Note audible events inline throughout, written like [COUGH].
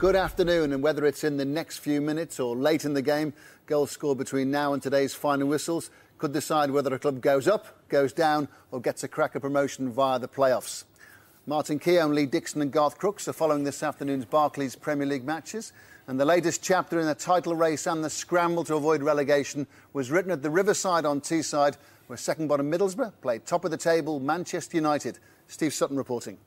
Good afternoon, and whether it's in the next few minutes or late in the game, goals scored between now and today's final whistles could decide whether a club goes up, goes down, or gets a crack at promotion via the playoffs. Martin Keown, Lee Dixon, and Garth Crooks are following this afternoon's Barclays Premier League matches. And the latest chapter in the title race and the scramble to avoid relegation was written at the Riverside on Teesside, where second bottom Middlesbrough played top of the table Manchester United. Steve Sutton reporting.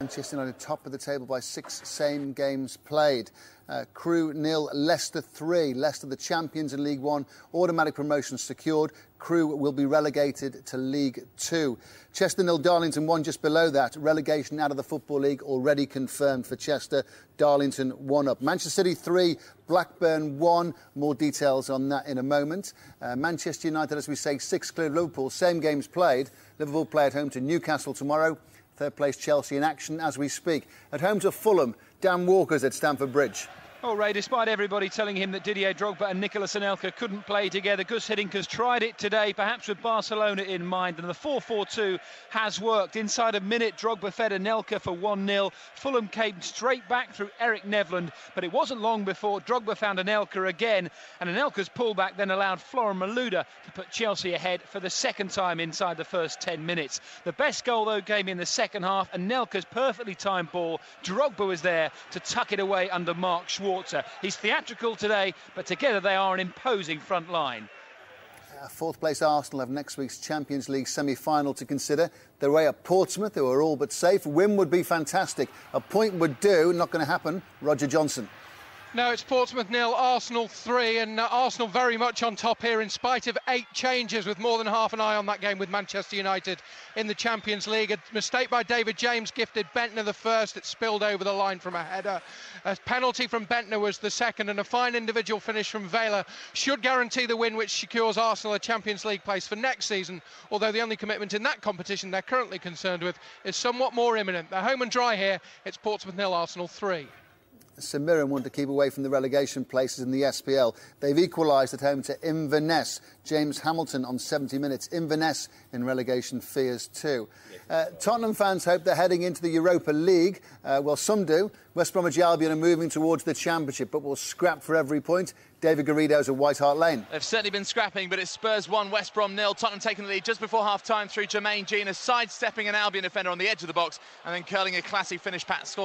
Manchester United top of the table by six same games played. Uh, Crewe nil, Leicester three. Leicester the champions in League One, automatic promotion secured. Crewe will be relegated to League Two. Chester nil, Darlington one just below that. Relegation out of the Football League already confirmed for Chester. Darlington one up. Manchester City three, Blackburn one. More details on that in a moment. Uh, Manchester United, as we say, six clear Liverpool. Same games played. Liverpool play at home to Newcastle tomorrow. Third place Chelsea in action as we speak. At home to Fulham, Dan Walker's at Stamford Bridge. Oh, Ray, despite everybody telling him that Didier Drogba and Nicolas Anelka couldn't play together, Gus Hiddink has tried it today, perhaps with Barcelona in mind, and the 4-4-2 has worked. Inside a minute, Drogba fed Anelka for 1-0. Fulham came straight back through Erik Nevland, but it wasn't long before Drogba found Anelka again, and Anelka's pullback then allowed Florent Malouda to put Chelsea ahead for the second time inside the first 10 minutes. The best goal, though, came in the second half. And Anelka's perfectly timed ball. Drogba was there to tuck it away under Mark Schwarzer. He's theatrical today, but together they are an imposing front line. Uh, fourth place Arsenal have next week's Champions League semi final to consider. They're away at Portsmouth, who are all but safe. Win would be fantastic. A point would do, not going to happen. Roger Johnson. No, it's Portsmouth nil, Arsenal three, and uh, Arsenal very much on top here in spite of eight changes, with more than half an eye on that game with Manchester United in the Champions League. A mistake by David James gifted Bendtner the first. It spilled over the line from a header. A penalty from Bendtner was the second, and a fine individual finish from Vela should guarantee the win, which secures Arsenal a Champions League place for next season. Although the only commitment in that competition they're currently concerned with is somewhat more imminent. They're home and dry here. It's Portsmouth nil, Arsenal three. St Mirren want to keep away from the relegation places in the SPL. They've equalised at home to Inverness. James Hamilton on 70 minutes. Inverness in relegation fears too. Uh, Tottenham fans hope they're heading into the Europa League. Uh, well, some do. West Bromwich Albion are moving towards the Championship, but will scrap for every point. David Garrido's at White Hart Lane. They've certainly been scrapping, but it's Spurs 1, West Brom nil. Tottenham taking the lead just before half time through Jermaine Jenas, sidestepping an Albion defender on the edge of the box and then curling a classy finish past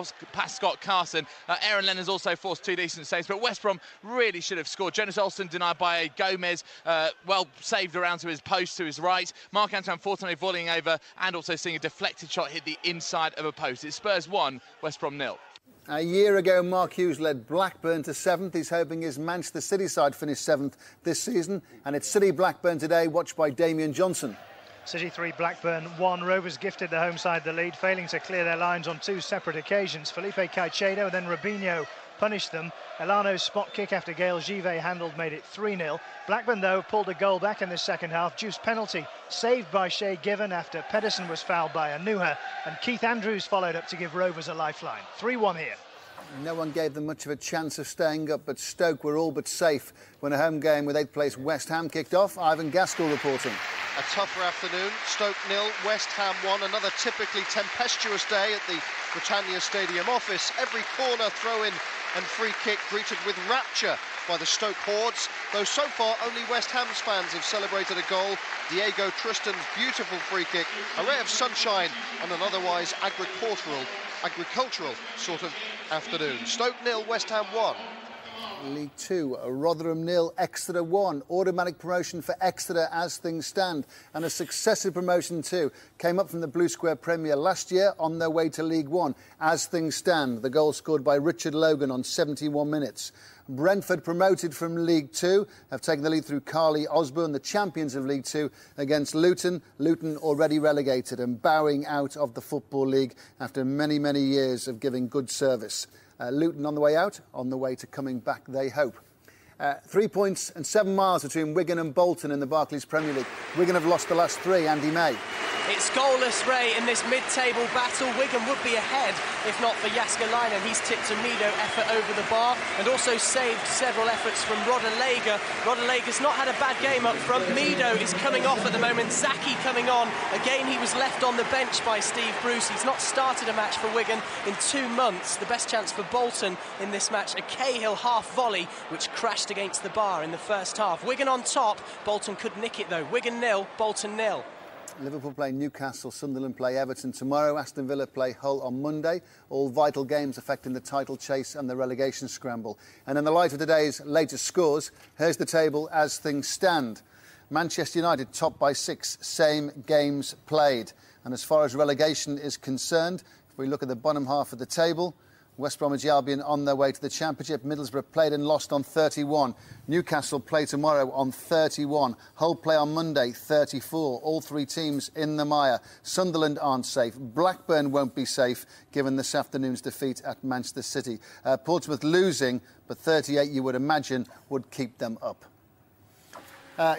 Scott Carson. Uh, Aaron Lennon's also forced two decent saves, but West Brom really should have scored. Jonas Olsson denied by a Gomes, uh, well saved around to his post to his right. Marc Antoine Fortuné volleying over and also seeing a deflected shot hit the inside of a post. It's Spurs 1, West Brom nil. A year ago, Mark Hughes led Blackburn to seventh. He's hoping his Manchester City side finish seventh this season. And it's City Blackburn today, watched by Damian Johnson. City 3, Blackburn 1. Rovers gifted the home side the lead, failing to clear their lines on two separate occasions. Felipe Caicedo, then Robinho punished them. Elano's spot kick after Gaël Givet handled made it 3-0. Blackburn, though, pulled a goal back in the second half. Juice penalty saved by Shay Given after Pedersen was fouled by Onuoha. And Keith Andrews followed up to give Rovers a lifeline. 3-1 here. No one gave them much of a chance of staying up, but Stoke were all but safe when a home game with eighth place West Ham kicked off. Ivan Gaskell reporting. A tougher afternoon. Stoke nil, West Ham one. Another typically tempestuous day at the Britannia Stadium office. Every corner, throw in, and free kick greeted with rapture by the Stoke hordes, though so far only West Ham's fans have celebrated a goal. Diego Tristan's beautiful free kick, a ray of sunshine on an otherwise agricultural, agricultural sort of afternoon. Stoke nil, West Ham one. League Two, Rotherham nil, Exeter one. Automatic promotion for Exeter as things stand, and a successive promotion too. Came up from the Blue Square Premier last year on their way to League One. As things stand, the goal scored by Richard Logan on 71 minutes. Brentford promoted from League Two have taken the lead through Karleigh Osborne, the champions of League Two, against Luton. Luton already relegated and bowing out of the Football League after many, many years of giving good service. Uh, Luton on the way out, on the way to coming back, they hope. Uh, three points and seven miles between Wigan and Bolton in the Barclays Premier League. Wigan have lost the last three. Andy May. It's goalless, Ray, in this mid-table battle. Wigan would be ahead if not for Jääskeläinen. He's tipped a Mido effort over the bar and also saved several efforts from Rodallega. Rodallega's not had a bad game up front. Mido is coming off at the moment. Zaki coming on. Again, he was left on the bench by Steve Bruce. He's not started a match for Wigan in two months. The best chance for Bolton in this match, a Cahill half volley, which crashed against the bar in the first half. Wigan on top. Bolton could nick it though. Wigan nil, Bolton nil. Liverpool play Newcastle, Sunderland play Everton tomorrow, Aston Villa play Hull on Monday. All vital games affecting the title chase and the relegation scramble. And in the light of today's latest scores, here's the table as things stand. Manchester United top by six, same games played. And as far as relegation is concerned, if we look at the bottom half of the table, West Bromwich Albion on their way to the Championship. Middlesbrough played and lost on 31. Newcastle play tomorrow on 31. Hull play on Monday, 34. All three teams in the mire. Sunderland aren't safe. Blackburn won't be safe given this afternoon's defeat at Manchester City. Uh, Portsmouth losing, but 38, you would imagine, would keep them up. Uh,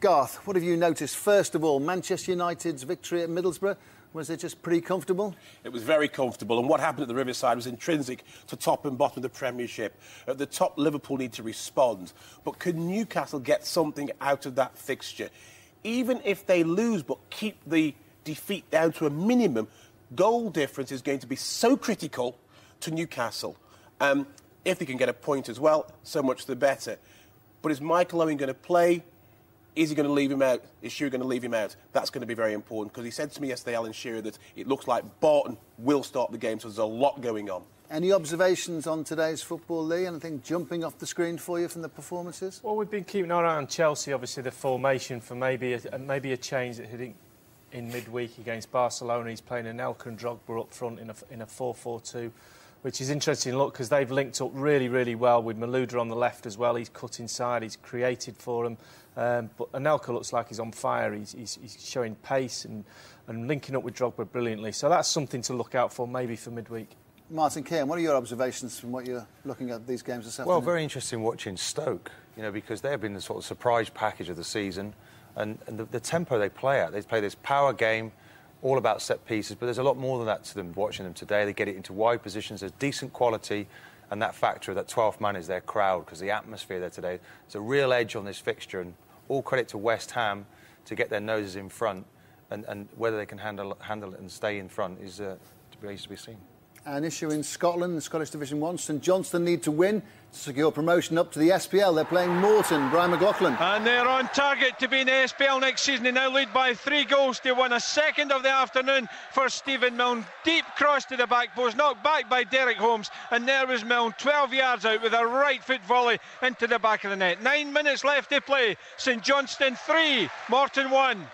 Garth, what have you noticed? First of all, Manchester United's victory at Middlesbrough was it just pretty comfortable? It was very comfortable, and what happened at the Riverside was intrinsic to top and bottom of the Premiership. At the top, Liverpool need to respond. But can Newcastle get something out of that fixture? Even if they lose but keep the defeat down to a minimum, goal difference is going to be so critical to Newcastle. Um, if they can get a point as well, so much the better. But is Michael Owen going to play? Is he going to leave him out? Is Shearer going to leave him out? That's going to be very important because he said to me yesterday, Alan Shearer, that it looks like Barton will start the game, so there's a lot going on. Any observations on today's Football Lee? Anything jumping off the screen for you from the performances? Well, we've been keeping an eye on Chelsea, obviously, the formation for maybe a, uh, maybe a change that Hiddink in midweek against Barcelona. He's playing Anelka and Drogba up front in a, in a 4-4-2 which is interesting look because they've linked up really, really well with Malouda on the left as well. He's cut inside, he's created for them. Um, but Anelka looks like he's on fire. He's, he's, he's showing pace and, and linking up with Drogba brilliantly. So that's something to look out for maybe for midweek. Martin Keown, what are your observations from what you're looking at these games this afternoon? Well, very interesting watching Stoke, you know, because they've been the sort of surprise package of the season. And, and the, the tempo they play at, they play this power game, all about set pieces, but there's a lot more than that to them watching them today. They get it into wide positions, there's decent quality, and that factor of that 12th man is their crowd because the atmosphere there today. There's a real edge on this fixture, and all credit to West Ham to get their noses in front, and, and whether they can handle, handle it and stay in front is uh, to, be, to be seen an issue in Scotland, the Scottish Division 1. St Johnstone need to win to secure promotion up to the SPL. They're playing Morton, Brian McLaughlin. And they're on target to be in the SPL next season. They now lead by three goals to win a second of the afternoon for Stephen Milne. Deep cross to the back post, knocked back by Derek Holmes. And there was Milne, 12 yards out with a right foot volley into the back of the net. Nine minutes left to play. St Johnstone 3, Morton 1.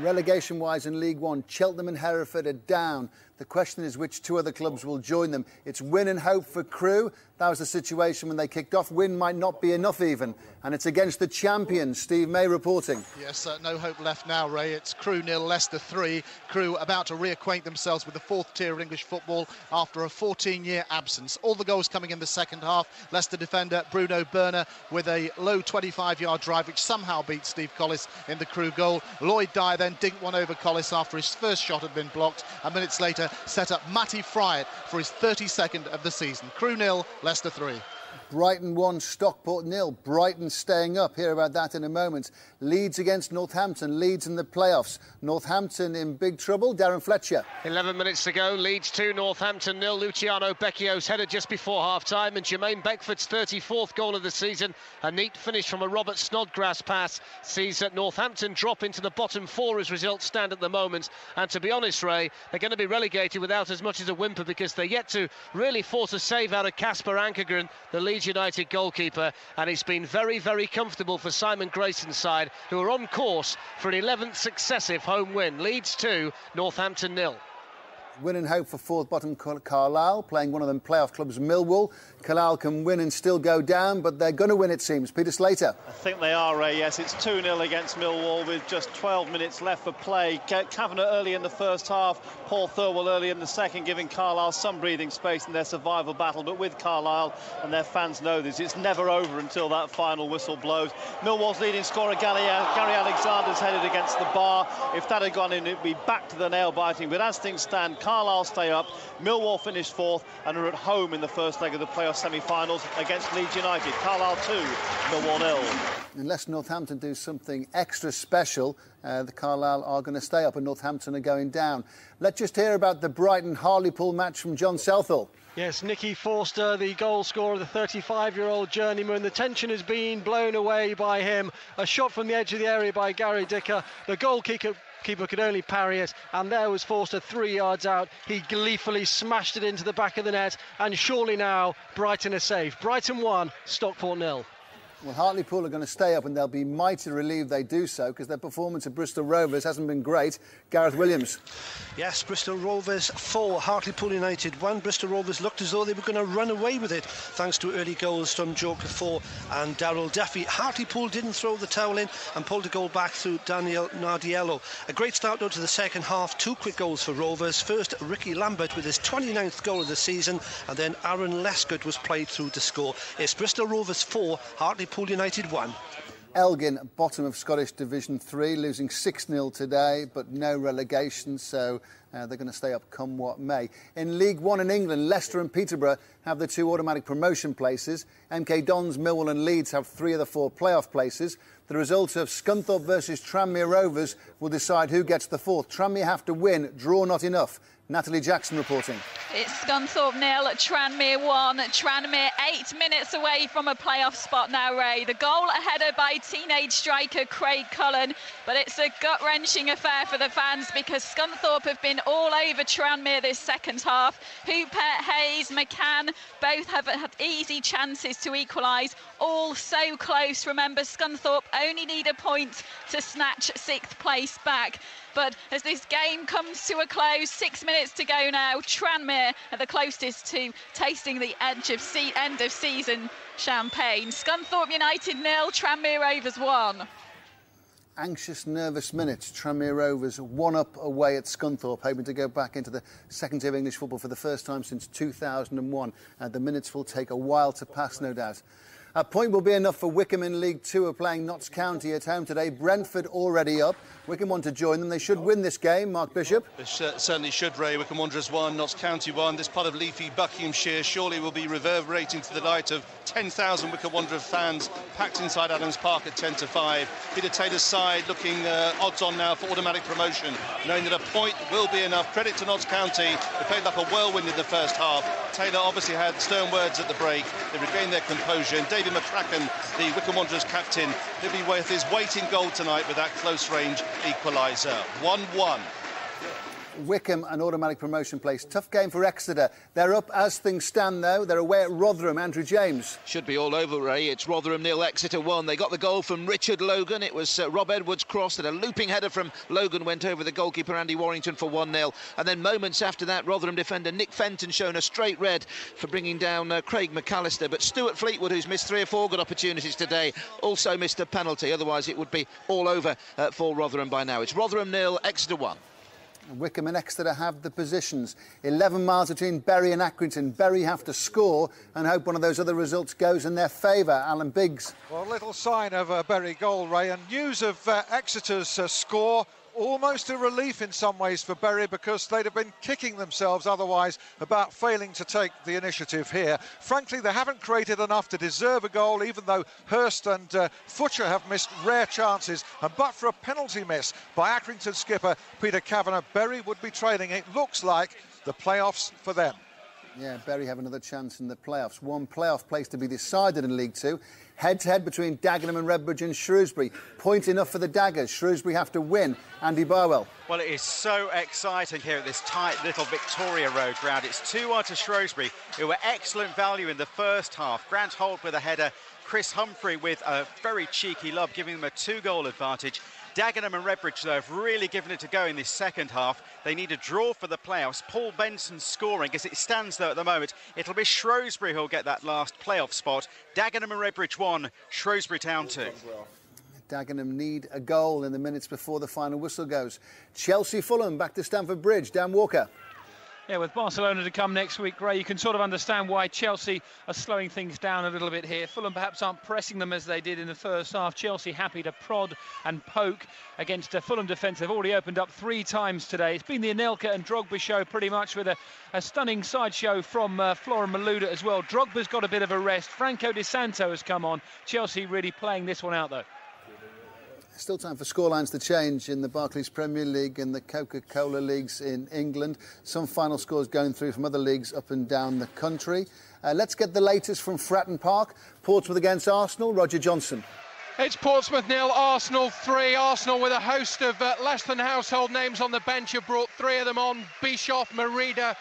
Relegation wise in League One, Cheltenham and Hereford are down. The question is which two other clubs will join them. It's win and hope for Crewe. That was the situation when they kicked off. Win might not be enough even. And it's against the champions. Steve May reporting. Yes, uh, no hope left now, Ray. It's Crewe nil, Leicester 3. Crewe about to reacquaint themselves with the fourth tier of English football after a 14-year absence. All the goals coming in the second half. Leicester defender Bruno Berner with a low 25-yard drive which somehow beat Steve Collis in the Crewe goal. Lloyd Dyer then dinked one over Collis after his first shot had been blocked. And minutes later set up Matty Fryatt for his 32nd of the season. Crewe nil, Leicester 3. Brighton 1, Stockport nil. Brighton staying up. Hear about that in a moment. Leeds against Northampton. Leeds in the playoffs. Northampton in big trouble. Darren Fletcher. 11 minutes to go. Leeds 2, Northampton nil. Luciano Becchio's header just before half time. And Jermaine Beckford's 34th goal of the season. A neat finish from a Robert Snodgrass pass sees Northampton drop into the bottom four as results stand at the moment. And to be honest, Ray, they're going to be relegated without as much as a whimper because they're yet to really force a save out of Casper Ankergren, the Leeds Leeds United goalkeeper, and it's been very, very comfortable for Simon Grayson's side, who are on course for an 11th successive home win. Leeds 2, Northampton nil. Winning hope for fourth bottom Carlisle, playing one of them playoff clubs, Millwall. Carlisle can win and still go down, but they're going to win, it seems. Peter Slater. I think they are, Ray, yes. It's 2 0 against Millwall with just 12 minutes left for play. Kavanagh early in the first half, Paul Thirlwell early in the second, giving Carlisle some breathing space in their survival battle. But with Carlisle, and their fans know this, it's never over until that final whistle blows. Millwall's leading scorer, Gary, Gary Alexander's headed against the bar. If that had gone in, it'd be back to the nail biting. But as things stand, Carlisle stay up. Millwall finished fourth and are at home in the first leg of the playoff semi-finals against Leeds United. Carlisle 2, Millwall 0. Unless Northampton do something extra special, uh, the Carlisle are going to stay up and Northampton are going down. Let's just hear about the Brighton Hartlepool match from John Southall. Yes, Nicky Forster, the goal scorer, the 35-year-old journeyman. The tension has been blown away by him. A shot from the edge of the area by Gary Dicker. The goalkeeper keeper could only parry it, and there was Forster three yards out. He gleefully smashed it into the back of the net, and surely now Brighton are safe. Brighton 1, Stockport nil. Well, Hartlepool are going to stay up and they'll be mighty relieved they do so because their performance at Bristol Rovers hasn't been great. Gareth Williams. Yes, Bristol Rovers 4, Hartlepool United 1. Bristol Rovers looked as though they were going to run away with it thanks to early goals from Jo Kuffour and Daryl Duffy. Hartlepool didn't throw the towel in and pulled a goal back through Daniel Nardiello. A great start though to the second half. Two quick goals for Rovers. First, Rickie Lambert with his 29th goal of the season and then Aaron Lescott was played through to score. It's Bristol Rovers 4, Hartlepool Liverpool United 1. Elgin, bottom of Scottish Division 3, losing 6 0 today, but no relegation, so uh, they're going to stay up come what may. In League One in England, Leicester and Peterborough have the two automatic promotion places. MK Dons, Millwall, and Leeds have three of the four playoff places. The result of Scunthorpe versus Tranmere Rovers will decide who gets the fourth. Tranmere have to win, draw not enough. Natalie Jackson reporting. It's Scunthorpe nil, Tranmere one. Tranmere eight minutes away from a playoff spot now, Ray. The goal a header by teenage striker Craig Curran, but it's a gut-wrenching affair for the fans because Scunthorpe have been all over Tranmere this second half. Hooper, Hayes, McCann both have had easy chances to equalise, all so close. Remember, Scunthorpe only need a point to snatch sixth place back. But as this game comes to a close, six minutes to go now, Tranmere are the closest to tasting the edge of se- end of season champagne. Scunthorpe United nil, Tranmere Rovers one. Anxious, nervous minutes. Tranmere Rovers one up away at Scunthorpe, hoping to go back into the second tier of English football for the first time since 2001. Uh, the minutes will take a while to pass, no doubt. A point will be enough for Wycombe in League Two are playing Notts County at home today. Brentford already up. Wycombe want to join them. They should win this game. Mark Bishop. They certainly should, Ray. Wycombe Wanderers won, Notts County won. This part of leafy Buckinghamshire surely will be reverberating to the light of 10,000 Wycombe Wanderers fans packed inside Adams Park at 10 to 5. Peter Taylor's side looking uh, odds on now for automatic promotion, knowing that a point will be enough. Credit to Notts County. They played like a whirlwind in the first half. Taylor obviously had stern words at the break. They regained their composure. And David McCracken, the Wycombe Wanderers captain, he'll be worth his weight in gold tonight with that close range equaliser. 1-1. Wycombe and automatic promotion place. Tough game for Exeter. They're up as things stand, though. They're away at Rotherham. Andrew James. Should be all over, Ray. It's Rotherham nil, Exeter 1. They got the goal from Richard Logan. It was uh, Rob Edwards' cross and a looping header from Logan went over the goalkeeper, Andy Warrington, for 1 0. And then moments after that, Rotherham defender Nick Fenton shown a straight red for bringing down uh, Craig McAllister. But Stuart Fleetwood, who's missed three or four good opportunities today, also missed a penalty. Otherwise, it would be all over uh, for Rotherham by now. It's Rotherham nil, Exeter 1. Wycombe and Exeter have the positions. 11 miles between Bury and Accrington. Bury have to score and hope one of those other results goes in their favour. Alan Biggs. Well, little sign of a Bury goal, Ray, and news of uh, Exeter's uh, score almost a relief in some ways for Bury because they'd have been kicking themselves otherwise about failing to take the initiative here. Frankly, they haven't created enough to deserve a goal, even though Hurst and uh, Futcher have missed rare chances. And but for a penalty miss by Accrington skipper Peter Cavanagh, Bury would be trailing. It looks like the playoffs for them. Yeah, Bury have another chance in the playoffs. One playoff place to be decided in League Two. Head to head between Dagenham and Redbridge and Shrewsbury. Point enough for the Daggers. Shrewsbury have to win. Andy Barwell. Well, it is so exciting here at this tight little Victoria Road ground. It's 2 1 to Shrewsbury, who were excellent value in the first half. Grant Holt with a header. Chris Humphrey with a very cheeky lob, giving them a two goal advantage. Dagenham and Redbridge, though, have really given it a go in this second half. They need a draw for the playoffs. Paul Benson scoring, as it stands, though, at the moment, it'll be Shrewsbury who'll get that last playoff spot. Dagenham and Redbridge 1, Shrewsbury Town 2. Dagenham need a goal in the minutes before the final whistle goes. Chelsea Fulham back to Stamford Bridge. Dan Walker. Yeah, with Barcelona to come next week, Ray, you can sort of understand why Chelsea are slowing things down a little bit here. Fulham perhaps aren't pressing them as they did in the first half. Chelsea happy to prod and poke against a Fulham defence. They've already opened up three times today. It's been the Anelka and Drogba show pretty much with a, a stunning sideshow from uh, Florent Malouda as well. Drogba's got a bit of a rest. Franco Di Santo has come on. Chelsea really playing this one out though. Still time for scorelines to change in the Barclays Premier League and the Coca-Cola leagues in England. Some final scores going through from other leagues up and down the country. Uh, let's get the latest from Fratton Park. Portsmouth against Arsenal. Roger Johnson. It's Portsmouth nil, Arsenal three. Arsenal with a host of uh, less than household names on the bench have brought three of them on. Bischoff, Merida,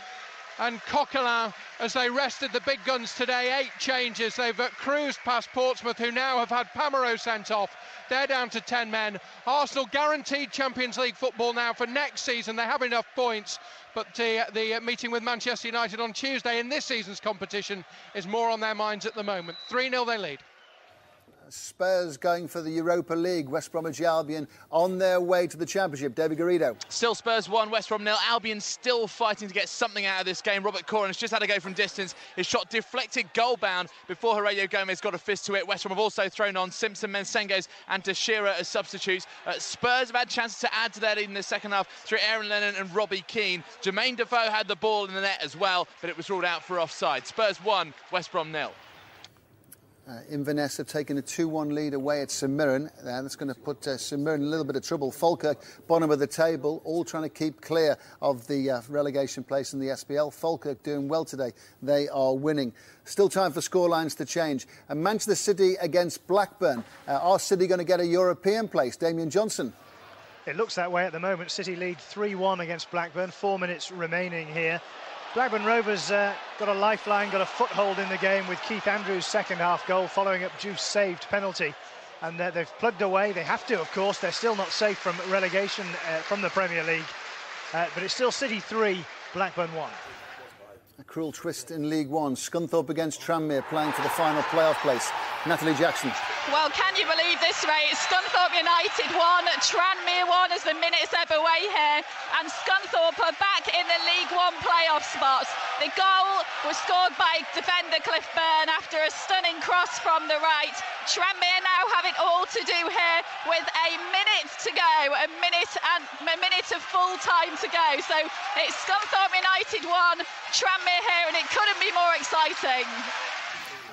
and Coquelin as they rested the big guns today. Eight changes. They've uh, cruised past Portsmouth, who now have had Pamarot sent off. They're down to 10 men. Arsenal guaranteed Champions League football now for next season. They have enough points, but uh, the uh, meeting with Manchester United on Tuesday in this season's competition is more on their minds at the moment. 3 0 they lead. Spurs going for the Europa League. West Bromwich Albion on their way to the Championship. David Garrido. Still Spurs 1, West Brom nil. Albion still fighting to get something out of this game. Robert Koren has just had to go from distance. His shot deflected goal bound before Heurelho Gomes got a fist to it. West Brom have also thrown on Simpson, Menseguez and Teixeira as substitutes. Uh, Spurs have had chances to add to their lead in the second half through Aaron Lennon and Robbie Keane. Jermaine Defoe had the ball in the net as well, but it was ruled out for offside. Spurs 1, West Brom nil. Uh, Inverness have taken a 2-1 lead away at St Mirren. Uh, that's going to put uh, St Mirren in a little bit of trouble. Falkirk, bottom of the table, all trying to keep clear of the uh, relegation place in the SPL. Falkirk doing well today. They are winning. Still time for scorelines to change. And Manchester City against Blackburn. Uh, are City going to get a European place? Damien Johnson. It looks that way at the moment. City lead 3-1 against Blackburn. Four minutes remaining here. Blackburn Rovers uh, got a lifeline, got a foothold in the game with Keith Andrews' second half goal following up Juice saved penalty. And uh, they've plugged away. They have to, of course. They're still not safe from relegation uh, from the Premier League. Uh, but it's still City 3, Blackburn 1. A cruel twist in League One. Scunthorpe against Tranmere playing for the final playoff place. Natalie Jackson. Well, can you believe this, Ray? Scunthorpe United won, Tranmere won as the minutes ebb away here, and Scunthorpe are back in the League One playoff spots. The goal was scored by defender Cliff Byrne after a stunning cross from the right. Tranmere now have it all to do here with a minute to go, a minute and a minute of full time to go. So it's Scunthorpe United one, Tranmere here, and it couldn't be more exciting.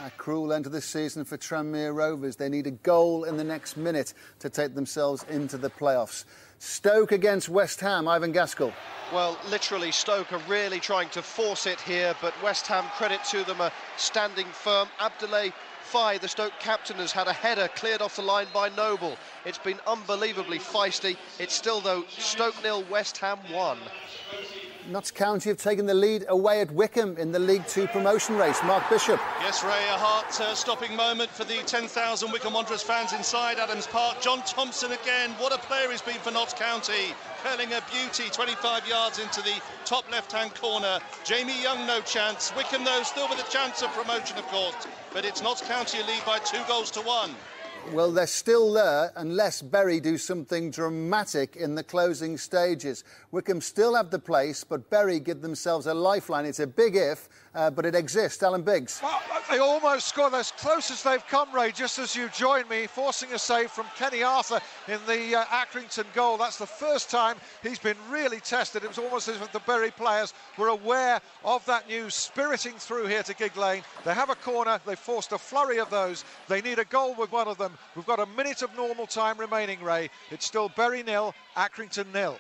A cruel end to the season for Tranmere Rovers. They need a goal in the next minute to take themselves into the playoffs. Stoke against West Ham. Ivan Gaskell. Well, literally, Stoke are really trying to force it here, but West Ham, credit to them, are standing firm. Abdoulaye Faye, the Stoke captain, has had a header cleared off the line by Noble. It's been unbelievably feisty. It's still, though, Stoke nil, West Ham 1. Notts County have taken the lead away at Wycombe in the League Two promotion race. Mark Bishop. Yes, Ray, a heart-stopping uh, moment for the 10,000 Wycombe Wanderers fans inside Adams Park. John Thompson again, what a player he's been for Notts County. Curling a beauty 25 yards into the top left-hand corner. Jamie Young, no chance. Wycombe, though, still with a chance of promotion, of course. But it's Notts County a lead by two goals to one. Well, they're still there unless Bury do something dramatic in the closing stages. Wycombe still have the place, but Bury give themselves a lifeline. It's a big if, uh, but it exists. Alan Biggs. Well, they almost scored. As close as they've come, Ray, just as you joined me, forcing a save from Kenny Arthur in the uh, Accrington goal. That's the first time he's been really tested. It was almost as if the Bury players were aware of that news, spiriting through here to Gigg Lane. They have a corner. They've forced a flurry of those. They need a goal with one of them. We've got a minute of normal time remaining, Ray. It's still Bury nil, Accrington nil.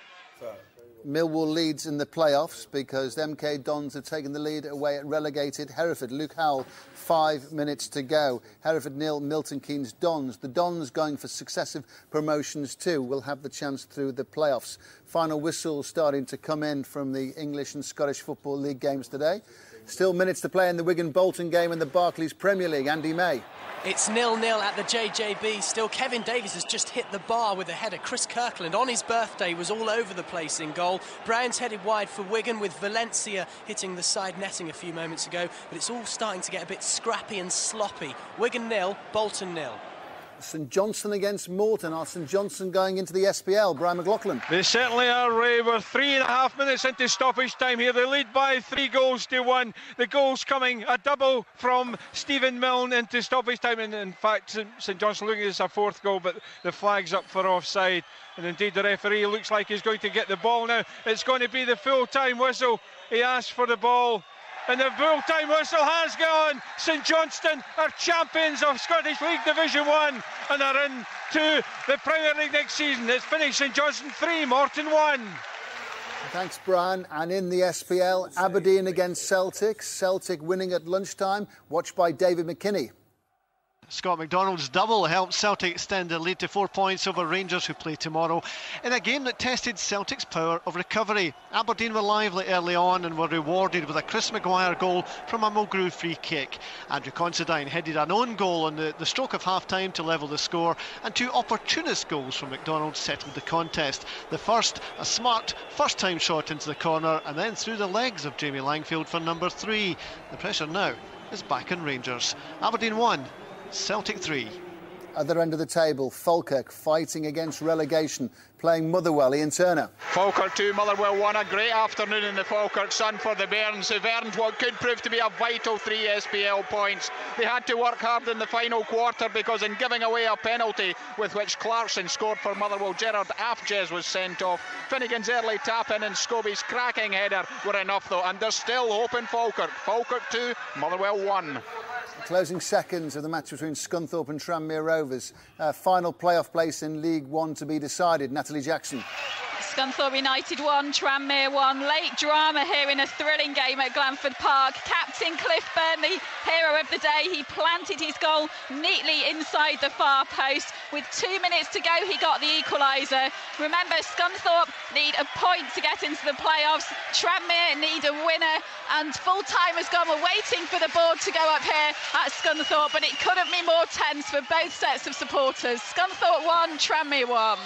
Millwall leads in the playoffs because MK Dons have taken the lead away at relegated Hereford. Luke Howell, five minutes to go. Hereford nil, Milton Keynes Dons. The Dons going for successive promotions too will have the chance through the playoffs. Final whistle starting to come in from the English and Scottish Football League games today. Still minutes to play in the Wigan Bolton game in the Barclays Premier League. Andy May. It's nil-nil at the JJB. Still, Kevin Davies has just hit the bar with a header. Chris Kirkland on his birthday was all over the place in goal. Brown's headed wide for Wigan with Valencia hitting the side netting a few moments ago. But it's all starting to get a bit scrappy and sloppy. Wigan nil, Bolton nil. St Johnstone against Morton. Are St Johnstone going into the SPL? Brian McLaughlin. They certainly are, Ray. We're three and a half minutes into stoppage time here. They lead by three goals to one. The goals coming a double from Stephen Milne into stoppage time. And in fact, St Johnstone looking at a fourth goal, but the flag's up for offside. And indeed, the referee looks like he's going to get the ball now. It's going to be the full time whistle. He asked for the ball and the full time whistle has gone. St Johnstone are champions of Scottish League Division 1 and are in to the Premier League next season. It's finished St Johnstone 3, Morton 1. Thanks, Brian. And in the SPL, Aberdeen against Celtic. Celtic winning at lunchtime, watched by David McKinney. Scott McDonald's double helped Celtic extend their lead to four points over Rangers, who play tomorrow, in a game that tested Celtic's power of recovery. Aberdeen were lively early on and were rewarded with a Chris Maguire goal from a Mulgrew free kick. Andrew Considine headed an own goal on the, the stroke of half time to level the score, and two opportunist goals from McDonald settled the contest. The first, a smart first time shot into the corner, and then through the legs of Jamie Langfield for number three. The pressure now is back on Rangers. Aberdeen 1, Celtic 3. Other end of the table, Falkirk fighting against relegation, playing Motherwell. Ian Turner. Falkirk 2, Motherwell 1. A great afternoon in the Falkirk sun for the Bairns, who've earned what could prove to be a vital three SPL points. They had to work hard in the final quarter because, in giving away a penalty with which Clarkson scored for Motherwell, Gerard Aafjes was sent off. Finnegan's early tap in and Scobie's cracking header were enough, though, and there's still hope in Falkirk. Falkirk 2, Motherwell 1. Closing seconds of the match between Scunthorpe and Tranmere Rovers. Uh, final playoff place in League One to be decided. Natalie Jackson. Scunthorpe United 1, Tranmere 1. Late drama here in a thrilling game at Glanford Park. Captain Cliff Byrne, the hero of the day, he planted his goal neatly inside the far post. With two minutes to go, he got the equaliser. Remember, Scunthorpe need a point to get into the playoffs. Tranmere need a winner, and full time has gone. We're waiting for the board to go up here at Scunthorpe, but it couldn't be more tense for both sets of supporters. Scunthorpe 1, Tranmere 1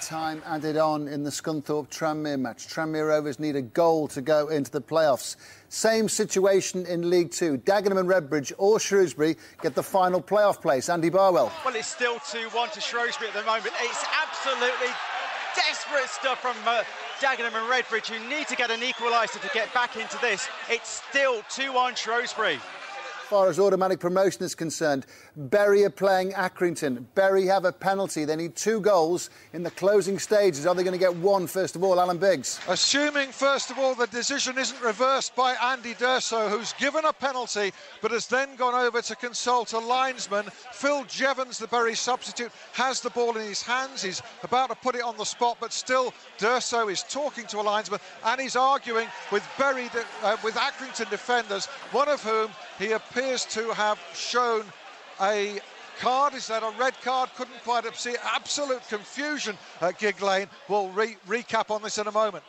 time added on in the Scunthorpe Tranmere match. Tranmere Rovers need a goal to go into the playoffs. Same situation in League Two. Dagenham and Redbridge or Shrewsbury get the final playoff place. Andy Barwell. Well, it's still 2 1 to Shrewsbury at the moment. It's absolutely desperate stuff from uh, Dagenham and Redbridge, who need to get an equaliser to get back into this. It's still 2 1 Shrewsbury far as automatic promotion is concerned. Bury are playing Accrington. Bury have a penalty. They need two goals in the closing stages. Are they going to get one, first of all, Alan Biggs? Assuming, first of all, the decision isn't reversed by Andy D'Urso, who's given a penalty but has then gone over to consult a linesman. Phil Jevons, the Bury substitute, has the ball in his hands. He's about to put it on the spot, but still D'Urso is talking to a linesman and he's arguing with Bury, uh, with Accrington defenders, one of whom he appears to have shown a card. Is that a red card? Couldn't quite see absolute confusion at Gigg Lane. We'll re recap on this in a moment.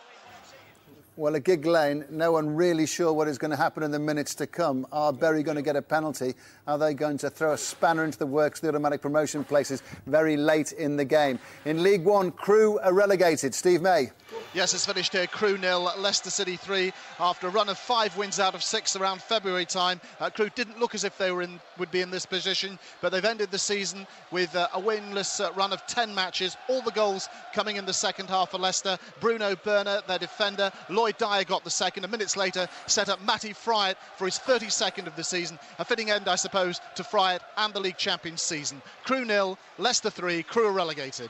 Well, a Gigg Lane, no one really sure what is going to happen in the minutes to come. Are Bury going to get a penalty? Are they going to throw a spanner into the works, the automatic promotion places, very late in the game? In League One, Crewe are relegated. Steve May. Yes, it's finished here. Crewe nil, Leicester City three. After a run of five wins out of six around February time, uh, Crewe didn't look as if they were in would be in this position, but they've ended the season with uh, a winless uh, run of 10 matches. All the goals coming in the second half for Leicester. Bruno Berner, their defender. Lloyd Dyer got the second. A minutes later, set up Matty Fryatt for his 32nd of the season. A fitting end, I suppose, to Fryatt and the league champions season. Crewe nil, Leicester three. Crewe relegated.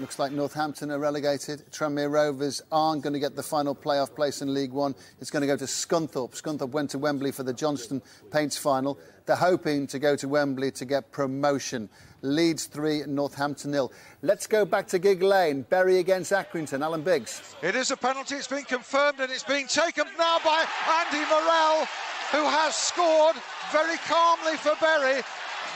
Looks like Northampton are relegated. Tranmere Rovers aren't going to get the final playoff place in League One. It's going to go to Scunthorpe. Scunthorpe went to Wembley for the Johnston Paints final. They're hoping to go to Wembley to get promotion. Leeds 3, Northampton nil. Let's go back to Gigg Lane. Bury against Accrington. Alan Biggs. It is a penalty. It's been confirmed and it's being taken now by Andy Morrell, who has scored very calmly for Bury.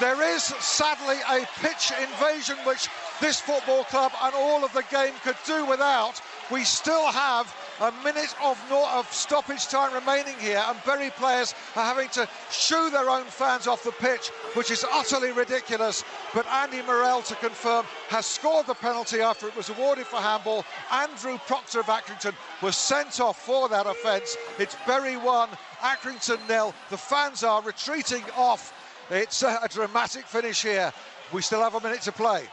There is sadly a pitch invasion which this football club and all of the game could do without. We still have A minute of, of stoppage time remaining here, and Bury players are having to shoo their own fans off the pitch, which is utterly ridiculous. But Andy Morrell, to confirm, has scored the penalty after it was awarded for handball. Andrew Proctor of Accrington was sent off for that offence. It's Bury 1, Accrington nil. The fans are retreating off. It's a, a dramatic finish here. We still have a minute to play.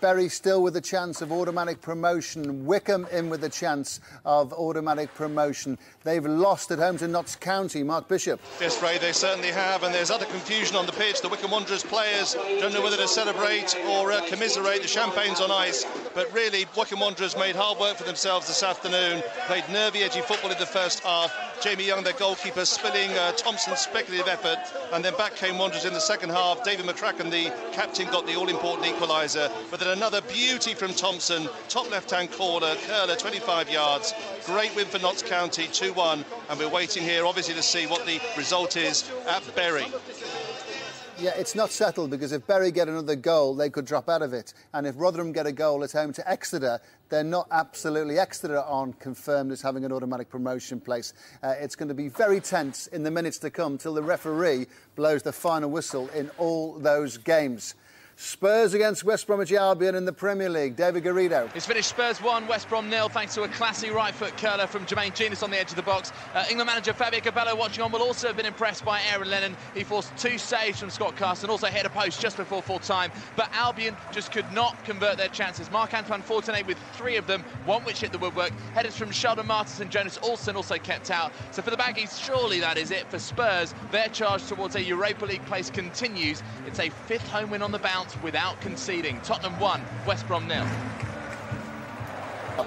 Bury still with a chance of automatic promotion. Wycombe in with a chance of automatic promotion. They've lost at home to Notts County. Mark Bishop. Yes, Ray, they certainly have, and there's utter confusion on the pitch. The Wycombe Wanderers players don't know whether to celebrate or uh, commiserate. The champagne's on ice, but really, Wycombe Wanderers made hard work for themselves this afternoon. Played nervy, edgy football in the first half. Jamie Young, their goalkeeper, spilling uh, Thompson's speculative effort, and then back came Wanderers in the second half. David McCracken, the captain, got the all-important equaliser. Then another beauty from Thompson, top left-hand corner, curler, 25 yards. Great win for Notts County, 2-1, and we're waiting here, obviously, to see what the result is at Bury. Yeah, it's not settled because if Bury get another goal, they could drop out of it. And if Rotherham get a goal at home to Exeter, they're not absolutely. Exeter aren't confirmed as having an automatic promotion place. Uh, it's going to be very tense in the minutes to come till the referee blows the final whistle in all those games. Spurs against West Bromwich Albion in the Premier League. David Garrido. It's finished Spurs 1, West Brom nil, thanks to a classy right foot curler from Jermaine Jenas on the edge of the box. Uh, England manager Fabio Capello watching on will also have been impressed by Aaron Lennon. He forced two saves from Scott Carson, also hit a post just before full time. But Albion just could not convert their chances. Marc-Antoine Fortuné with three of them, one which hit the woodwork. Headers from Shelton Martis and Jonas Olsson also kept out. So for the Baggies, surely that is it for Spurs. Their charge towards a Europa League place continues. It's a fifth home win on the bounce without conceding conceding. Tottenham 1, West Brom nil.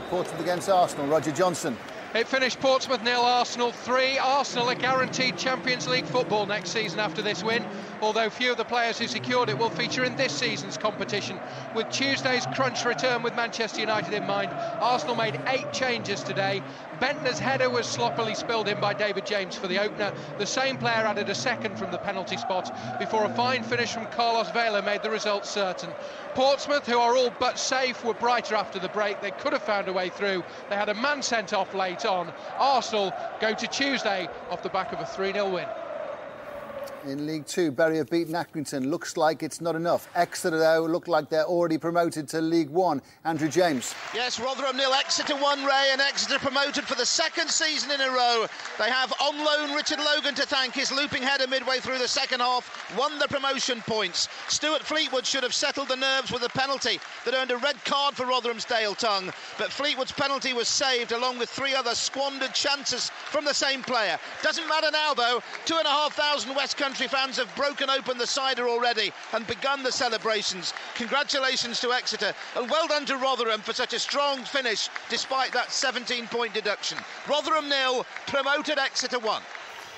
Portsmouth against Arsenal, Roger Johnson. It finished Portsmouth nil, Arsenal 3. Arsenal are guaranteed Champions League football next season after this win, although few of the players who secured it will feature in this season's competition. With Tuesday's crunch return with Manchester United in mind, Arsenal made eight changes today. Bendtner's header was sloppily spilled in by David James for the opener. The same player added a second from the penalty spot before a fine finish from Carlos Vela made the result certain. Portsmouth, who are all but safe, were brighter after the break. They could have found a way through. They had a man sent off late on. Arsenal go to Tuesday off the back of a 3 0 win. In League Two, Bury have beaten Accrington. Looks like it's not enough. Exeter, though, look like they're already promoted to League One. Andrew James. Yes, Rotherham nil, Exeter one, Ray, and Exeter promoted for the second season in a row. They have on loan Richard Logan to thank. His looping header midway through the second half won the promotion points. Stuart Fleetwood should have settled the nerves with a penalty that earned a red card for Rotherham's Dale Tonge, but Fleetwood's penalty was saved along with three other squandered chances from the same player. Doesn't matter now, though. Two and a half thousand West Country Country fans have broken open the cider already and begun the celebrations. Congratulations to Exeter and well done to Rotherham for such a strong finish despite that 17 point deduction. Rotherham nil, promoted Exeter 1.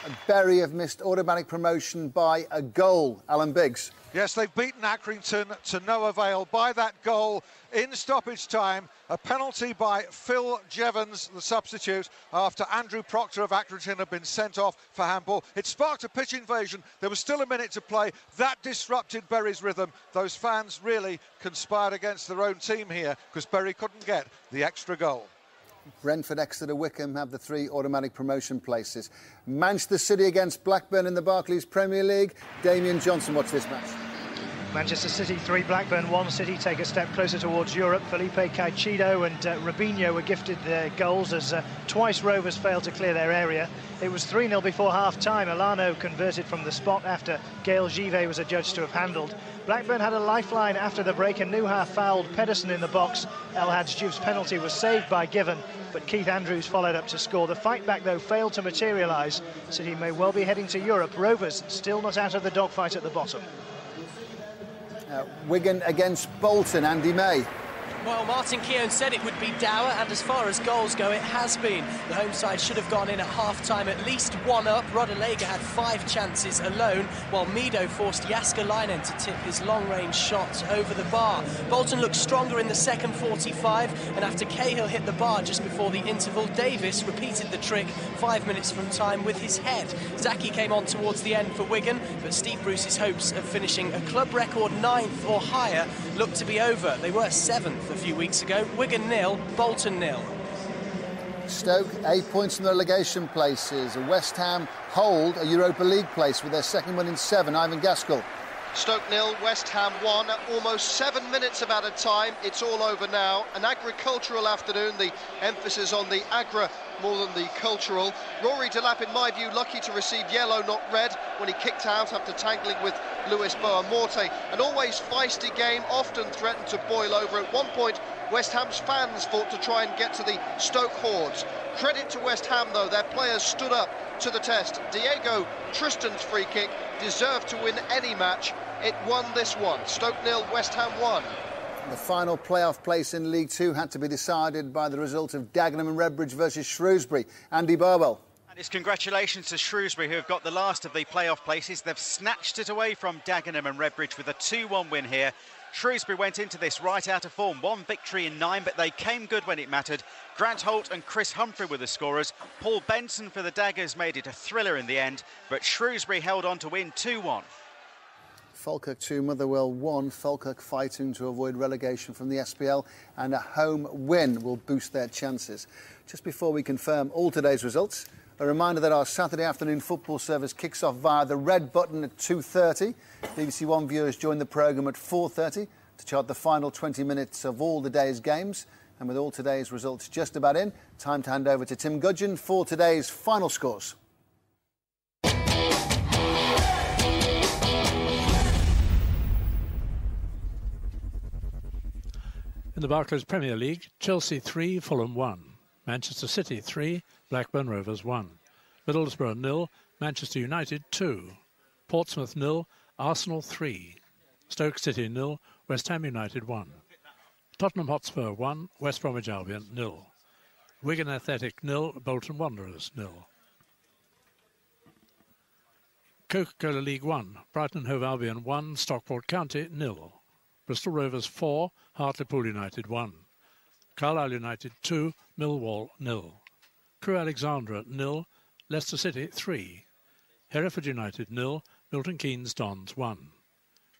And Bury have missed automatic promotion by a goal. Alan Biggs. Yes, they've beaten Accrington to no avail by that goal in stoppage time. A penalty by Phil Jevons, the substitute, after Andrew Proctor of Accrington had been sent off for handball. It sparked a pitch invasion. There was still a minute to play. That disrupted Bury's rhythm. Those fans really conspired against their own team here because Bury couldn't get the extra goal. Brentford, Exeter, Wycombe have the three automatic promotion places. Manchester City against Blackburn in the Barclays Premier League. Damien Johnson, watch this match. Manchester City 3, Blackburn 1. City take a step closer towards Europe. Felipe Caicedo and uh, Robinho were gifted their goals as uh, twice Rovers failed to clear their area. It was 3-0 before half-time. Elano converted from the spot after Gaël Givet was adjudged to have handled. Blackburn had a lifeline after the break and Nuha fouled Pedersen in the box. El Diouf's penalty was saved by Given, but Keith Andrews followed up to score. The fight back, though, failed to materialise. City may well be heading to Europe. Rovers still not out of the dogfight at the bottom. Uh, Wigan against Bolton, Andy May. Well, Martin Keown said it would be dour, and as far as goals go, it has been. The home side should have gone in at half-time at least one up. Rodallega had five chances alone, while Mido forced Jääskeläinen to tip his long-range shot over the bar. Bolton looked stronger in the second 45, and after Cahill hit the bar just before the interval, Davies repeated the trick five minutes from time with his head. Zaki came on towards the end for Wigan, but Steve Bruce's hopes of finishing a club record ninth or higher looked to be over. They were seventh a few weeks ago. Wigan nil, Bolton nil. Stoke, eight points in the relegation places. West Ham hold a Europa League place with their second win in seven. Ivan Gaskell. Stoke nil, West Ham one. Almost seven minutes of added time. It's all over now. An agricultural afternoon. The emphasis on the agra more than the cultural. Rory Delap, in my view, lucky to receive yellow, not red, when he kicked out after tangling with Luis Boa Morte. An always feisty game, often threatened to boil over. At one point, West Ham's fans fought to try and get to the Stoke hordes. Credit to West Ham, though, their players stood up to the test. Diego Tristan's free kick deserved to win any match. It won this one. Stoke nil, West Ham one. The final playoff place in League Two had to be decided by the result of Dagenham and Redbridge versus Shrewsbury. Andy Barwell. And it's congratulations to Shrewsbury, who have got the last of the playoff places. They've snatched it away from Dagenham and Redbridge with a 2 1 win here. Shrewsbury went into this right out of form, one victory in nine, but they came good when it mattered. Grant Holt and Chris Humphrey were the scorers. Paul Benson for the Daggers made it a thriller in the end, but Shrewsbury held on to win 2 1. Falkirk 2, Motherwell 1. Falkirk fighting to avoid relegation from the SPL, and a home win will boost their chances. Just before we confirm all today's results, a reminder that our Saturday afternoon football service kicks off via the red button at 2.30. BBC One viewers join the programme at 4.30 to chart the final 20 minutes of all the day's games. And with all today's results just about in, time to hand over to Tim Gudgin for today's final scores. In the Barclays Premier League, Chelsea 3, Fulham 1. Manchester City 3, Blackburn Rovers 1. Middlesbrough nil, Manchester United 2. Portsmouth nil, Arsenal 3. Stoke City nil, West Ham United 1. Tottenham Hotspur 1, West Bromwich Albion nil. Wigan Athletic nil, Bolton Wanderers nil. Coca-Cola League 1, Brighton Hove Albion 1, Stockport County nil. Bristol Rovers 4, Hartlepool United 1. Carlisle United 2, Millwall nil. Crewe Alexandra nil, Leicester City 3. Hereford United nil, Milton Keynes Dons 1.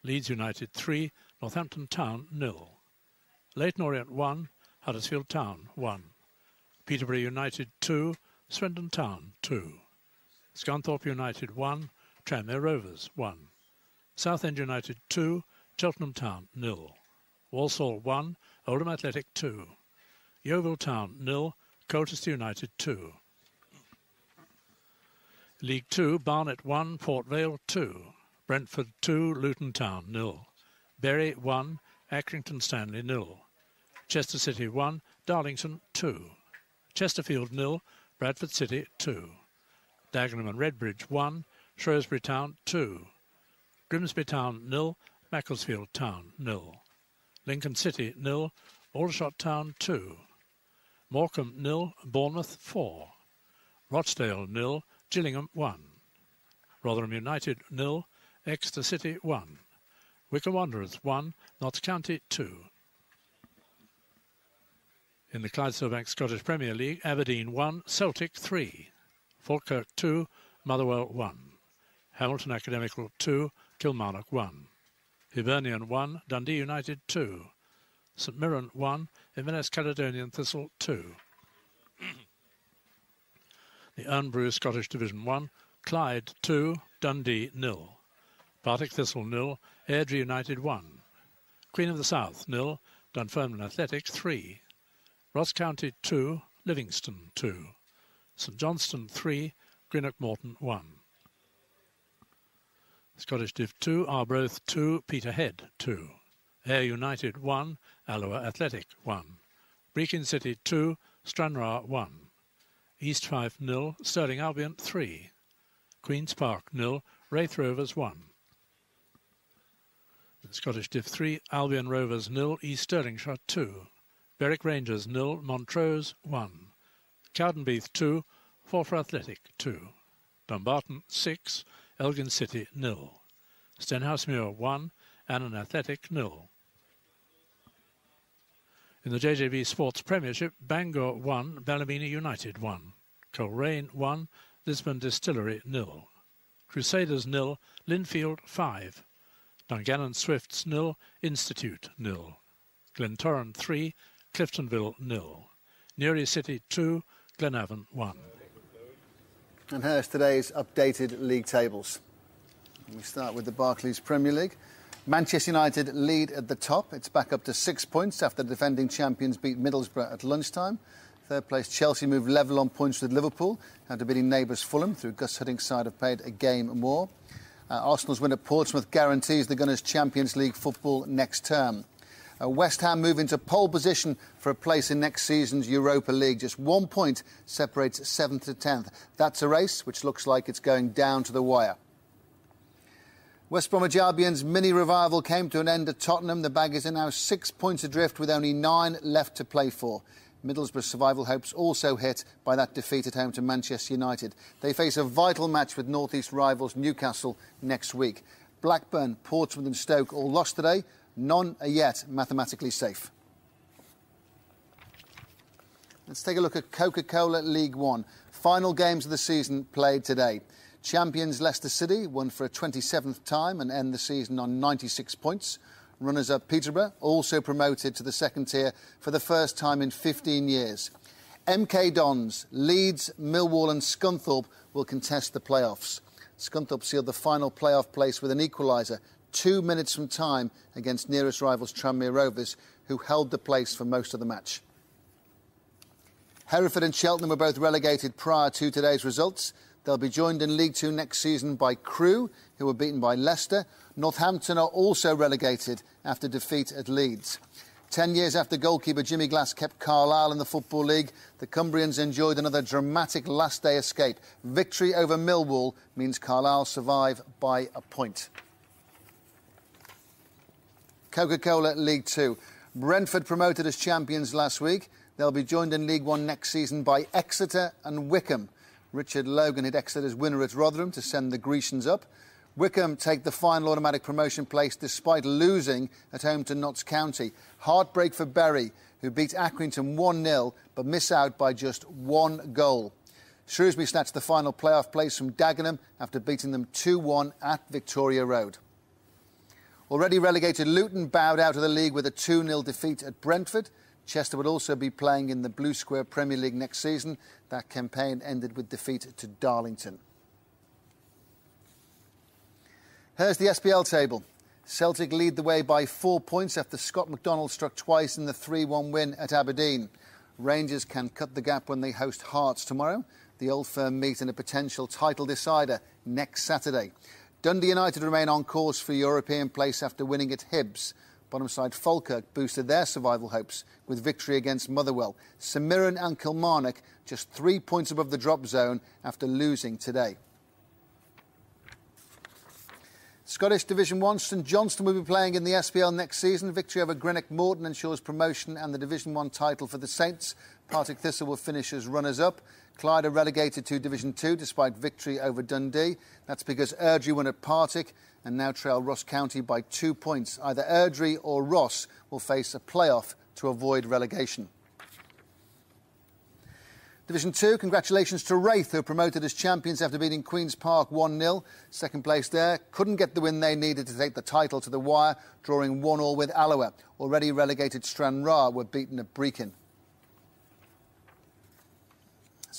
Leeds United 3, Northampton Town nil. Leyton Orient 1, Huddersfield Town 1. Peterborough United 2, Swindon Town 2. Scunthorpe United 1, Tranmere Rovers 1. Southend United 2, Cheltenham Town nil. Walsall 1, Oldham Athletic 2. Yeovil Town nil, Colchester United 2. League 2, Barnet 1, Port Vale 2. Brentford 2, Luton Town nil. Bury 1, Accrington Stanley nil. Chester City 1, Darlington 2. Chesterfield nil, Bradford City 2. Dagenham and Redbridge 1, Shrewsbury Town 2. Grimsby Town nil, Macclesfield Town nil. Lincoln City nil, Aldershot Town 2. Morecambe nil, Bournemouth 4. Rochdale nil, Gillingham 1. Rotherham United nil, Exeter City 1. Wycombe Wanderers 1, Notts County 2. In the Clydesdale Bank Scottish Premier League, Aberdeen 1, Celtic 3. Falkirk 2, Motherwell 1. Hamilton Academical 2, Kilmarnock 1. Hibernian 1, Dundee United 2. St Mirren 1, Inverness Caledonian Thistle 2. [CLEARS THROAT] the Irn-Bru Scottish Division 1, Clyde 2, Dundee nil. Partick Thistle nil, Airdrie United 1. Queen of the South nil, Dunfermline Athletic 3. Ross County 2, Livingston 2. St Johnstone 3, Greenock Morton 1. Scottish Div 2, Arbroath 2, Peterhead 2. Ayr United 1, Alloa Athletic 1. Brechin City 2, Stranraer 1. East Fife 0, Stirling Albion 3. Queen's Park 0, Raith Rovers 1. Scottish Div 3, Albion Rovers 0, East Stirlingshire 2. Berwick Rangers 0, Montrose 1. Cowdenbeath 2, Forfar Athletic 2. Dumbarton 6, Elgin City 0. Stenhousemuir 1, Annan Athletic nil. In the JJB Sports Premiership, Bangor 1, Ballymena United 1. Coleraine 1, Lisburn Distillery nil, Crusaders nil, Linfield 5. Dungannon Swifts nil, Institute nil, Glentoran 3, Cliftonville nil, Newry City 2, Glenavon 1. And here's today's updated league tables. We start with the Barclays Premier League. Manchester United lead at the top. It's back up to six points after defending champions beat Middlesbrough at lunchtime. Third place Chelsea moved level on points with Liverpool after beating neighbours Fulham through Guus Hiddink side have played a game more. Uh, Arsenal's win at Portsmouth guarantees the Gunners Champions League football next term. West Ham move into pole position for a place in next season's Europa League. Just one point separates 7th to 10th. That's a race which looks like it's going down to the wire. West Bromwich Albion's mini revival came to an end at Tottenham. The Baggies are now six points adrift with only nine left to play for. Middlesbrough's survival hopes also hit by that defeat at home to Manchester United. They face a vital match with North East rivals Newcastle next week. Blackburn, Portsmouth, and Stoke all lost today. None are yet mathematically safe. Let's take a look at Coca Cola League One. Final games of the season played today. Champions Leicester City won for a 27th time and end the season on 96 points. Runners up Peterborough, also promoted to the second tier for the first time in 15 years. MK Dons, Leeds, Millwall, and Scunthorpe will contest the playoffs. Scunthorpe sealed the final playoff place with an equaliser, two minutes from time against nearest rivals Tranmere Rovers, who held the place for most of the match. Hereford and Cheltenham were both relegated prior to today's results. They'll be joined in League Two next season by Crewe, who were beaten by Leicester. Northampton are also relegated after defeat at Leeds. Ten years after goalkeeper Jimmy Glass kept Carlisle in the Football League, the Cumbrians enjoyed another dramatic last day escape. Victory over Millwall means Carlisle survive by a point. Coca Cola League Two. Brentford promoted as champions last week. They'll be joined in League One next season by Exeter and Wycombe. Richard Logan hit Exeter's winner at Rotherham to send the Grecians up. Wycombe take the final automatic promotion place despite losing at home to Notts County. Heartbreak for Bury, who beat Accrington 1 0 but miss out by just one goal. Shrewsbury snatched the final playoff place from Dagenham after beating them 2 1 at Victoria Road. Already relegated Luton bowed out of the league with a 2 0 defeat at Brentford. Chester would also be playing in the Blue Square Premier League next season. That campaign ended with defeat to Darlington. Here's the SPL table. Celtic lead the way by four points after Scott McDonald struck twice in the 3 1 win at Aberdeen. Rangers can cut the gap when they host Hearts tomorrow. The old firm meet in a potential title decider next Saturday. Dundee United remain on course for European place after winning at Hibs. Bottom side Falkirk boosted their survival hopes with victory against Motherwell. St Mirren and Kilmarnock just three points above the drop zone after losing today. Scottish Division 1, St Johnstone will be playing in the SPL next season. Victory over Greenock Morton ensures promotion and the Division 1 title for the Saints. Partick Thistle will finish as runners-up. Clyde are relegated to Division 2 despite victory over Dundee. That's because Airdrie won at Partick and now trail Ross County by two points. Either Airdrie or Ross will face a playoff to avoid relegation. Division 2, congratulations to Raith, who are promoted as champions after beating Queen's Park 1 0. Second place there. Couldn't get the win they needed to take the title to the wire, drawing 1 all with Alloa. Already relegated Stranraer were beaten at Brechin.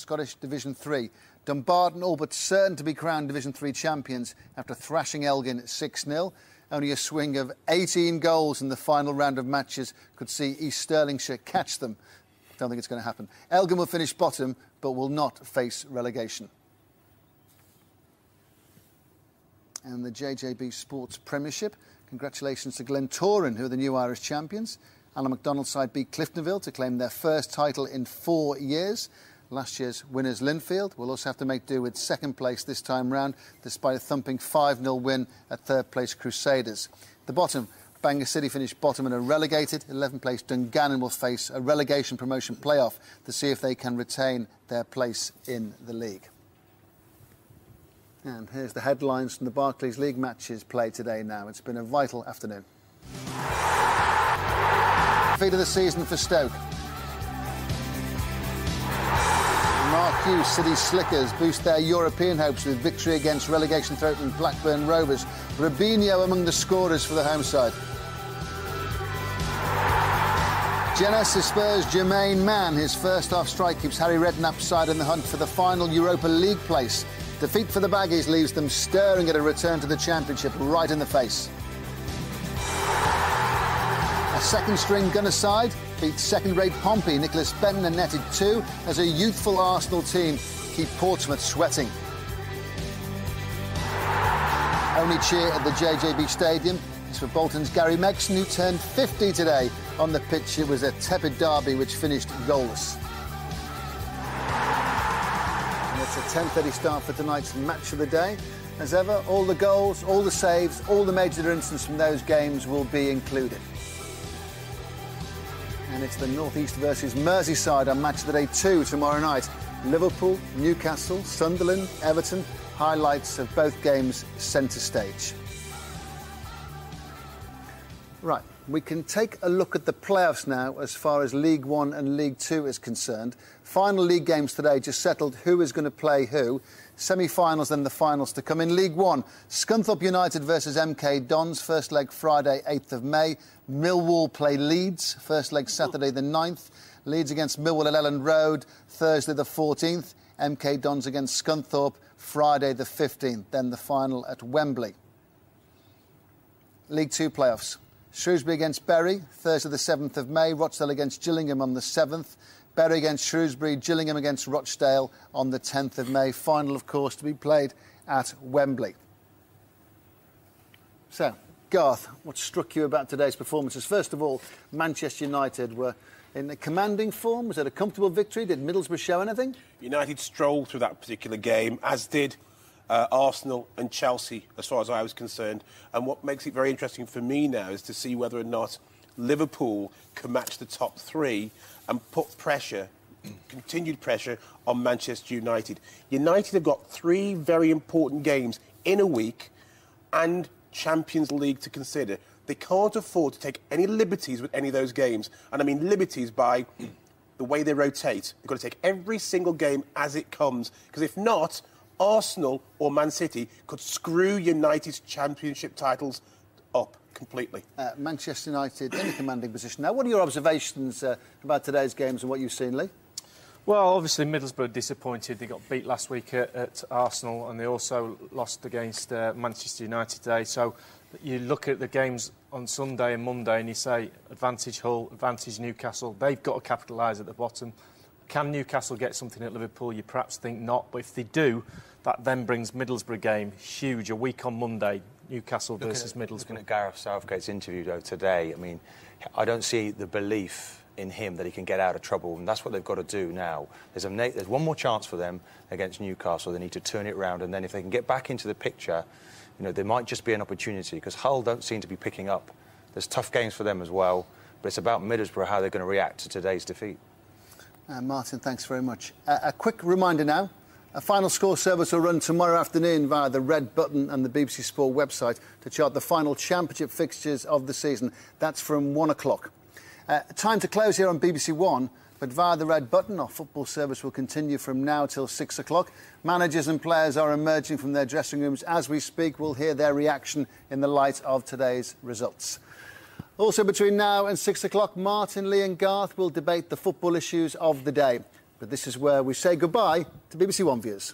Scottish Division 3. Dumbarton all but certain to be crowned Division 3 champions after thrashing Elgin 6 0. Only a swing of 18 goals in the final round of matches could see East Stirlingshire catch them. Don't think it's going to happen. Elgin will finish bottom but will not face relegation. And the JJB Sports Premiership. Congratulations to Glentoran, who are the new Irish champions. Alan McDonald's side beat Cliftonville to claim their first title in four years. Last year's winners, Linfield, will also have to make do with second place this time round, despite a thumping 5 0 win at third place Crusaders. The bottom, Bangor City finished bottom and are relegated. 11th place Dungannon will face a relegation promotion playoff to see if they can retain their place in the league. And here's the headlines from the Barclays League matches played today now. It's been a vital afternoon. Feed of the season for Stoke. Hughes City Slickers boost their European hopes with victory against relegation threatened Blackburn Rovers. Robinho among the scorers for the home side. Genesis Spurs Jermaine Mann. His first half strike keeps Harry Redknapp's side in the hunt for the final Europa League place. Defeat for the Baggies leaves them stirring at a return to the Championship right in the face. A second string gunner side beat second rate Pompey. Nicklas Bendtner netted two as a youthful Arsenal team keep Portsmouth sweating. Only cheer at the JJB Stadium is for Bolton's Gary Megson, who turned 50 today. On the pitch, it was a tepid derby which finished goalless. And it's a 10.30 start for tonight's match of the day. As ever, all the goals, all the saves, all the major incidents from those games will be included. And it's the North East versus Merseyside on Match of the Day 2 tomorrow night. Liverpool, Newcastle, Sunderland, Everton. Highlights of both games centre stage. Right, we can take a look at the playoffs now as far as League One and League Two is concerned. Final league games today just settled who is going to play who. Semi finals, then the finals to come. In League One, Scunthorpe United versus MK Dons, first leg Friday, 8th of May. Millwall play Leeds, first leg Saturday, the 9th. Leeds against Millwall at Elland Road, Thursday, the 14th. MK Dons against Scunthorpe, Friday, the 15th. Then the final at Wembley. League Two playoffs. Shrewsbury against Bury, Thursday the 7th of May. Rochdale against Gillingham on the 7th. Bury against Shrewsbury, Gillingham against Rochdale on the 10th of May. Final, of course, to be played at Wembley. So, Garth, what struck you about today's performances? First of all, Manchester United were in a commanding form. Was it a comfortable victory? Did Middlesbrough show anything? United strolled through that particular game, as did uh, Arsenal and Chelsea, as far as I was concerned. And what makes it very interesting for me now is to see whether or not Liverpool can match the top three and put pressure, continued pressure, on Manchester United. United have got three very important games in a week and Champions League to consider. They can't afford to take any liberties with any of those games. And I mean liberties by the way they rotate. They've got to take every single game as it comes. Because if not, Arsenal or Man City could screw United's championship titles up completely. Uh, Manchester United in a commanding position. Now, what are your observations uh, about today's games and what you've seen, Lee? Well, obviously Middlesbrough disappointed. They got beat last week at, at Arsenal and they also lost against uh, Manchester United today. So you look at the games on Sunday and Monday and you say advantage Hull, advantage Newcastle. They've got to capitalise at the bottom. Can Newcastle get something at Liverpool? You perhaps think not, but if they do, that then brings Middlesbrough game huge. A week on Monday, Newcastle looking versus at, Middlesbrough. Looking at Gareth Southgate's interview though today, I mean, I don't see the belief in him that he can get out of trouble, and that's what they've got to do now. There's, a, there's one more chance for them against Newcastle. They need to turn it around, and then if they can get back into the picture, you know, there might just be an opportunity because Hull don't seem to be picking up. There's tough games for them as well, but it's about Middlesbrough how they're going to react to today's defeat. Uh, Martin, thanks very much. Uh, a quick reminder now. A final score service will run tomorrow afternoon via the Red Button and the BBC Sport website to chart the final championship fixtures of the season. That's from one o'clock. Uh, time to close here on BBC One, but via the Red Button, our football service will continue from now till six o'clock. Managers and players are emerging from their dressing rooms as we speak. We'll hear their reaction in the light of today's results. Also, between now and six o'clock, Martin, Lee, and Garth will debate the football issues of the day. But this is where we say goodbye to BBC One viewers.